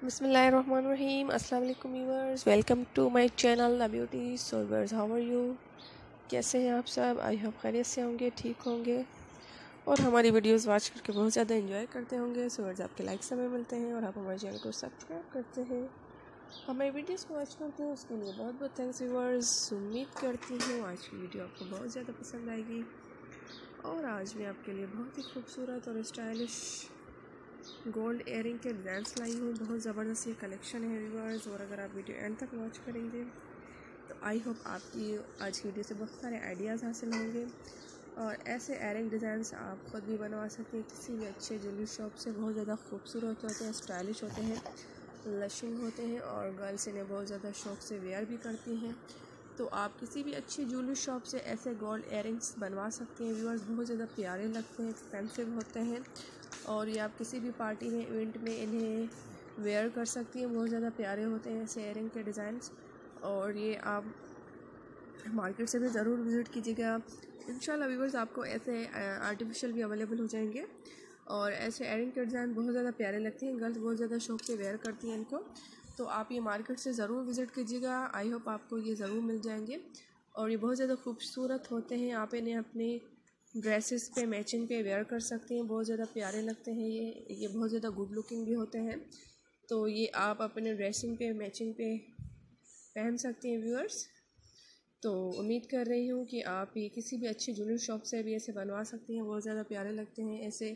Bismillahirrahmanirrahim अस्सलाम वालेकुम welcome to my channel the beauty सोवर्स how are you? कैसे हैं आप सब? आई होप खैरियत से होंगे, ठीक होंगे। और हमारी वीडियोस वाच करके बहुत ज़्यादा इन्जॉय करते होंगे। सोवर्स आपके लाइक समय मिलते हैं और आप हमारे चैनल को सब्सक्राइब करते हैं। हमारी वीडियोस को वॉच करते हैं, उसके लिए बहुत बहुत थैंक्स व्यूअर्स। उम्मीद करती हूँ आज की वीडियो आपको बहुत ज़्यादा पसंद आएगी। और आज मैं आपके लिए बहुत ही खूबसूरत और स्टाइलिश गोल्ड एयरिंग के डिज़ाइंस लाई हूँ। बहुत ज़बरदस्त ये कलेक्शन है व्यूअर्स और अगर आप वीडियो एंड तक वॉच करेंगे तो आई होप आपकी आज की वीडियो से बहुत सारे आइडियाज़ हासिल होंगे। और ऐसे एयरिंग डिज़ाइंस आप ख़ुद भी बनवा सकते हैं। किसी भी अच्छे ज्वेलरी शॉप से बहुत ज़्यादा खूबसूरत होते हैं स्टाइलिश होते हैं लशिंग होते हैं, और गर्ल्स इन्हें बहुत ज़्यादा शौक से वेयर भी करती हैं। तो आप किसी भी अच्छी ज्वेलरी शॉप से ऐसे गोल्ड एयरिंग्स बनवा सकते हैं व्यूअर्स बहुत ज़्यादा प्यारे लगते हैं एक्सपेंसिव होते हैं। और ये आप किसी भी पार्टी में, इवेंट में इन्हें वेयर कर सकती हैं। बहुत ज़्यादा प्यारे होते हैं ऐसे एयरिंग के डिज़ाइंस और ये आप मार्केट से भी ज़रूर विज़िट कीजिएगा। इन व्यूवर्स आपको ऐसे आर्टिफिशियल भी अवेलेबल हो जाएँगे। और ऐसे एयरिंग के डिज़ाइन बहुत ज़्यादा प्यारे लगते हैं। गर्ल्स बहुत ज़्यादा शौक से वेयर करती हैं इनको। तो आप ये मार्केट से ज़रूर विज़िट कीजिएगा। आई होप आपको ये ज़रूर मिल जाएँगे। और ये बहुत ज़्यादा खूबसूरत होते हैं। आप इन्हें अपनी ड्रेसेस पे, मैचिंग पे वेयर कर सकते हैं। बहुत ज़्यादा प्यारे लगते हैं ये। ये बहुत ज़्यादा गुड लुकिंग भी होते हैं। तो ये आप अपने ड्रेसिंग पे, मैचिंग पे पहन सकते हैं व्यूअर्स तो उम्मीद कर रही हूँ कि आप ये किसी भी अच्छी ज्वेलरी शॉप से भी ऐसे बनवा सकती हैं। बहुत ज़्यादा प्यारे लगते हैं ऐसे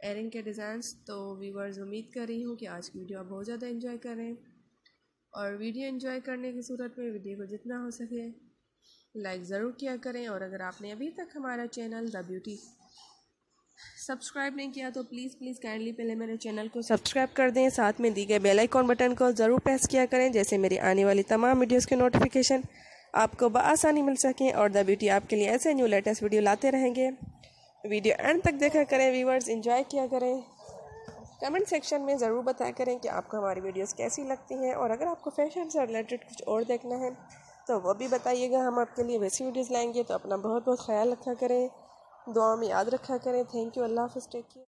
एयरिंग के डिज़ाइंस तो व्यूअर्स उम्मीद कर रही हूँ कि आज की वीडियो आप बहुत ज़्यादा इन्जॉय करें और वीडियो इन्जॉय करने की सूरत में वीडियो को जितना हो सके लाइक ज़रूर किया करें और अगर आपने अभी तक हमारा चैनल द ब्यूटी सब्सक्राइब नहीं किया तो प्लीज़ प्लीज़ काइंडली पहले मेरे चैनल को सब्सक्राइब कर दें। साथ में दी गए बेल आइकॉन बटन को ज़रूर प्रेस किया करें, जैसे मेरी आने वाली तमाम वीडियोस के नोटिफिकेशन आपको बसानी मिल सकें और द ब्यूटी आपके लिए ऐसे न्यू लेटेस्ट वीडियो लाते रहेंगे। वीडियो एंड तक देखा करें व्यूवर्स इंजॉय किया करें। कमेंट सेक्शन में ज़रूर बताया करें कि आपको हमारी वीडियोस कैसी लगती हैं और अगर आपको फ़ैशन से रिलेटेड कुछ और देखना है तो वो भी बताइएगा, हम आपके लिए वैसी वीडियोज़ लाएँगे तो अपना बहुत बहुत ख्याल रखा करें दुआ में याद रखा करें। थैंक यू अल्लाह हाफ़ टेक केयर